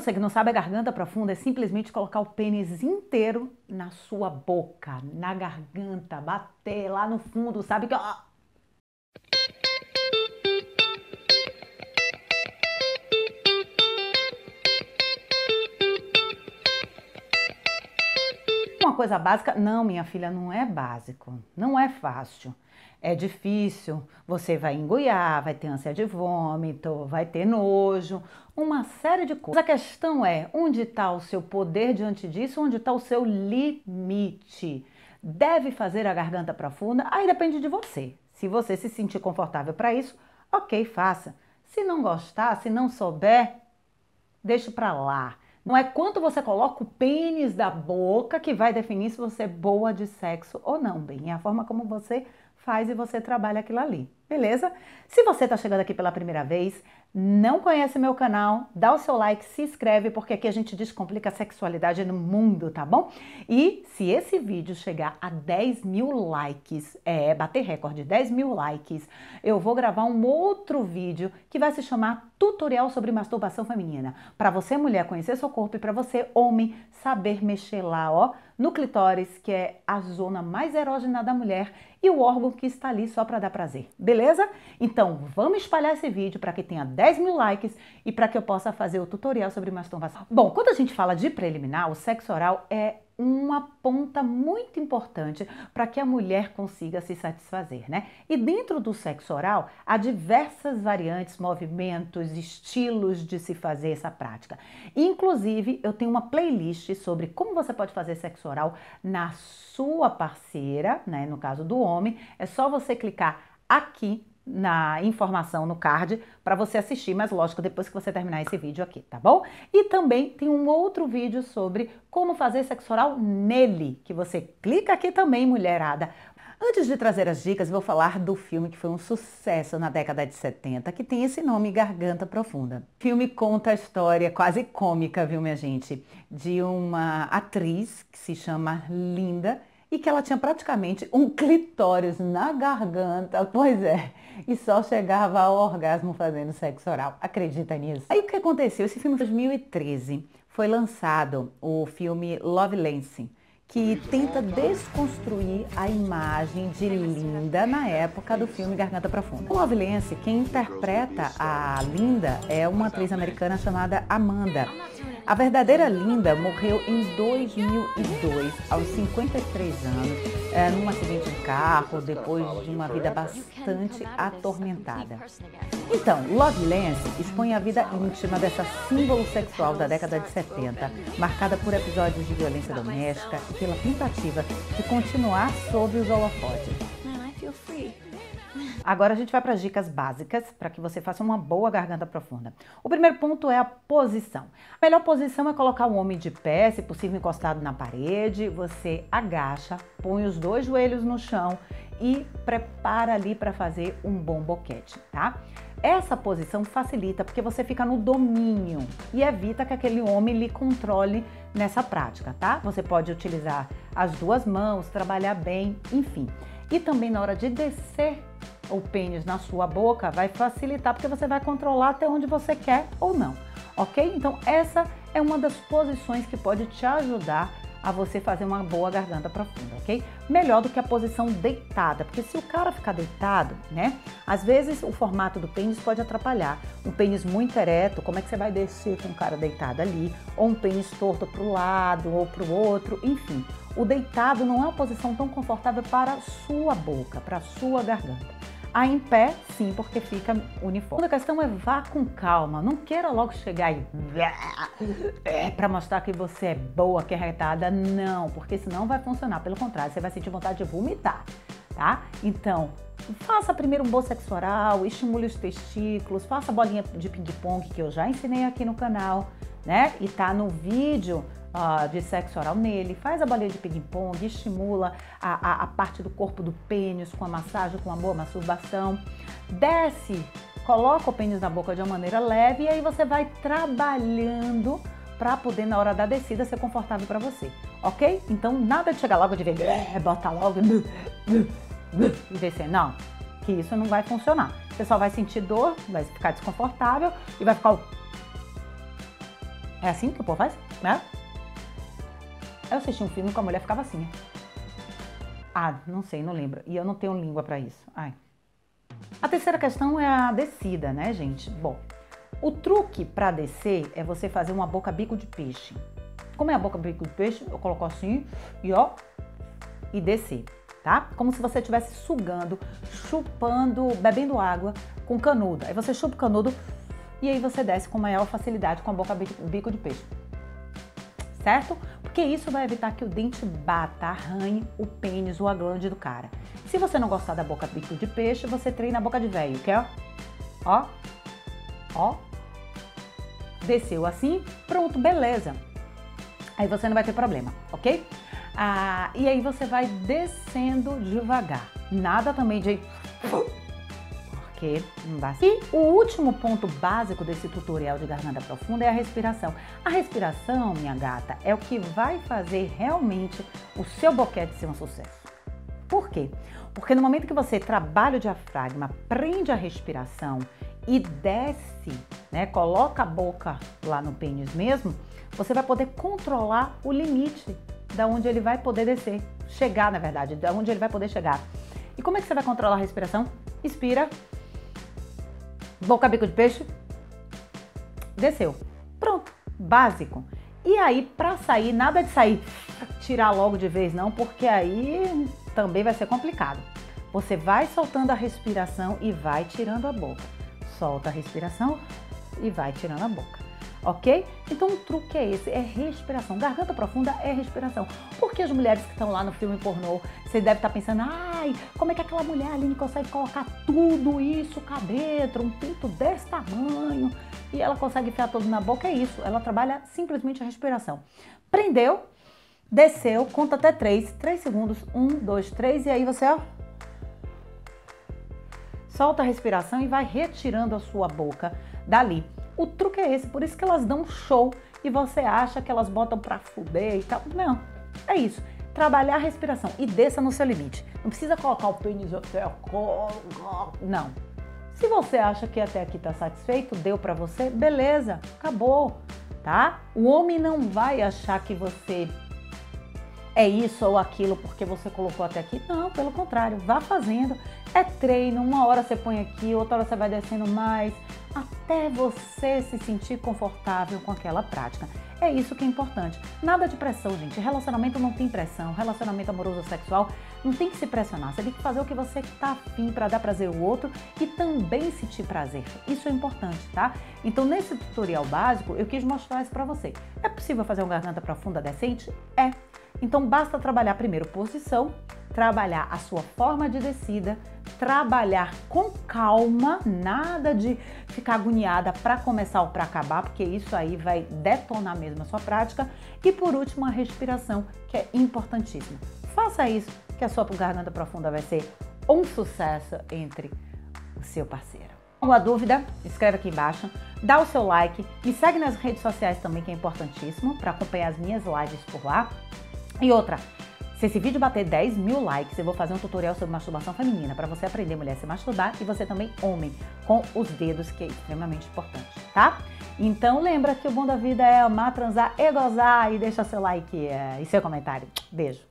Você que não sabe, a garganta profunda é simplesmente colocar o pênis inteiro na sua boca, na garganta, bater lá no fundo, sabe que Uma coisa básica? Não, minha filha, não é básico, não é fácil é difícil, você vai engoiar, vai ter ânsia de vômito, vai ter nojo, uma série de coisas. A questão é onde está o seu poder diante disso, onde está o seu limite. Deve fazer a garganta profunda? Aí depende de você. Se você se sentir confortável para isso, ok, faça. Se não gostar, se não souber, deixa para lá. Não é quanto você coloca o pênis da boca que vai definir se você é boa de sexo ou não, bem. É a forma como você faz e você trabalha aquilo ali, beleza? Se você está chegando aqui pela primeira vez, não conhece meu canal, dá o seu like, se inscreve, porque aqui a gente descomplica a sexualidade no mundo, tá bom? E se esse vídeo chegar a 10 mil likes, é, bater recorde, 10 mil likes, eu vou gravar um outro vídeo que vai se chamar Tutorial sobre Masturbação Feminina. Para você, mulher, conhecer seu corpo e para você, homem, saber mexer lá, ó, no clitóris, que é a zona mais erógena da mulher e o órgão que está ali só para dar prazer, beleza? Então, vamos espalhar esse vídeo para que tenha 10 mil likes e para que eu possa fazer o tutorial sobre masturbação. Bom, quando a gente fala de preliminar, o sexo oral é uma ponta muito importante para que a mulher consiga se satisfazer, né? E dentro do sexo oral há diversas variantes, movimentos, estilos de se fazer essa prática. Inclusive, eu tenho uma playlist sobre como você pode fazer sexo oral na sua parceira, né? No caso do homem, é só você clicar aqui na informação no card para você assistir, mas lógico, depois que você terminar esse vídeo aqui, tá bom? E também tem um outro vídeo sobre como fazer sexo oral nele, que você clica aqui também, mulherada. Antes de trazer as dicas, vou falar do filme que foi um sucesso na década de 70, que tem esse nome Garganta Profunda. O filme conta a história quase cômica, viu, minha gente, de uma atriz que se chama Linda e que ela tinha praticamente um clitóris na garganta, pois é, e só chegava ao orgasmo fazendo sexo oral. Acredita nisso? Aí o que aconteceu? Esse filme, em 2013, foi lançado o filme Love Lansing, que tenta desconstruir a imagem de Linda na época do filme Garganta Profunda. O Love Lance, quem interpreta a Linda é uma atriz americana chamada Amanda. A verdadeira Linda morreu em 2002, aos 53 anos, é, num acidente de carro, depois de uma vida bastante atormentada. Então, Love Lance expõe a vida íntima dessa símbolo sexual da década de 70, marcada por episódios de violência doméstica e pela tentativa de continuar sob os holofotes. Agora a gente vai para as dicas básicas para que você faça uma boa garganta profunda. O primeiro ponto é a posição. A melhor posição é colocar o homem de pé, se possível encostado na parede. Você agacha, põe os dois joelhos no chão e prepara ali para fazer um bom boquete, tá? Essa posição facilita porque você fica no domínio e evita que aquele homem lhe controle nessa prática, tá? Você pode utilizar as duas mãos, trabalhar bem, enfim. E também na hora de descer o pênis na sua boca vai facilitar porque você vai controlar até onde você quer ou não, ok? Então essa é uma das posições que pode te ajudar a você fazer uma boa garganta profunda, ok? Melhor do que a posição deitada, porque se o cara ficar deitado, né? Às vezes o formato do pênis pode atrapalhar. Um pênis muito ereto, como é que você vai descer com o cara deitado ali? Ou um pênis torto para o lado ou para o outro, enfim. O deitado não é uma posição tão confortável para a sua boca, para a sua garganta. A em pé, sim, porque fica uniforme. A questão é vá com calma, não queira logo chegar e é, para mostrar que você é boa, que é retada, não, porque senão vai funcionar. Pelo contrário, você vai sentir vontade de vomitar, tá? Então, faça primeiro um bom sexo oral, estimule os testículos, faça a bolinha de ping-pong que eu já ensinei aqui no canal, né? E tá no vídeo uh, de sexo oral nele, faz a bolinha de ping-pong, estimula a, a, a, parte do corpo do pênis com a massagem, com a boa masturbação, desce, coloca o pênis na boca de uma maneira leve e aí você vai trabalhando para poder na hora da descida ser confortável para você, ok? Então nada de chegar logo de ver, botar logo e descer, não, que isso não vai funcionar. Você só vai sentir dor, vai ficar desconfortável e vai ficar É assim que o povo faz, né? Eu assisti um filme com a mulher ficava assim. Ah, não sei, não lembro. E eu não tenho língua para isso. Ai. A terceira questão é a descida, né, gente? Bom, o truque para descer é você fazer uma boca bico de peixe. Como é a boca bico de peixe? Eu coloco assim e ó, e descer, tá? Como se você estivesse sugando, chupando, bebendo água com canudo. Aí você chupa o canudo e aí você desce com maior facilidade com a boca bico de peixe. Certo? Porque isso vai evitar que o dente bata, arranhe o pênis ou a glande do cara. Se você não gostar da boca bico de peixe, você treina a boca de velho, que é ó, ó, desceu assim, pronto, beleza. Aí você não vai ter problema, ok? Ah, e aí você vai descendo devagar. Nada também de E o último ponto básico desse tutorial de garganta profunda é a respiração. A respiração, minha gata, é o que vai fazer realmente o seu boquete ser um sucesso. Por quê? Porque no momento que você trabalha o diafragma, prende a respiração e desce, né, coloca a boca lá no pênis mesmo, você vai poder controlar o limite da onde ele vai poder descer, chegar, na verdade, da onde ele vai poder chegar. E como é que você vai controlar a respiração? Inspira, boca bico de peixe, desceu. Pronto, básico. E aí, para sair, nada de sair, tirar logo de vez não, porque aí também vai ser complicado. Você vai soltando a respiração e vai tirando a boca. Solta a respiração e vai tirando a boca ok? Então o truque é esse, é respiração. Garganta profunda é respiração. Porque as mulheres que estão lá no filme pornô, você deve estar pensando, ai, como é que aquela mulher ali consegue colocar tudo isso cá dentro, um pinto desse tamanho, e ela consegue enfiar tudo na boca? É isso, ela trabalha simplesmente a respiração. Prendeu, desceu, conta até três, três segundos, um, dois, três, e aí você, ó, solta a respiração e vai retirando a sua boca dali. O truque é esse, por isso que elas dão show e você acha que elas botam pra fuder e tal. Não, é isso. Trabalhar a respiração e desça no seu limite. Não precisa colocar o pênis até Não. Se você acha que até aqui tá satisfeito, deu para você, beleza, acabou, tá? O homem não vai achar que você é isso ou aquilo porque você colocou até aqui. Não, pelo contrário, vá fazendo. É treino, uma hora você põe aqui, outra hora você vai descendo mais, até você se sentir confortável com aquela prática. É isso que é importante. Nada de pressão, gente. Relacionamento não tem pressão. Relacionamento amoroso sexual não tem que se pressionar. Você tem que fazer o que você está afim para dar prazer ao outro e também sentir prazer. Isso é importante, tá? Então, nesse tutorial básico, eu quis mostrar isso para você. É possível fazer uma garganta profunda decente? É. Então basta trabalhar primeiro posição, trabalhar a sua forma de descida, trabalhar com calma, nada de ficar agoniada para começar ou para acabar, porque isso aí vai detonar mesmo a sua prática. E por último, a respiração, que é importantíssima. Faça isso, que a sua garganta profunda vai ser um sucesso entre o seu parceiro. Alguma dúvida? Escreve aqui embaixo, dá o seu like, me segue nas redes sociais também, que é importantíssimo, para acompanhar as minhas lives por lá. E outra, se esse vídeo bater 10 mil likes, eu vou fazer um tutorial sobre masturbação feminina para você aprender mulher a se masturbar e você também homem com os dedos, que é extremamente importante, tá? Então lembra que o bom da vida é amar, transar e gozar e deixa seu like é, e seu comentário. Beijo!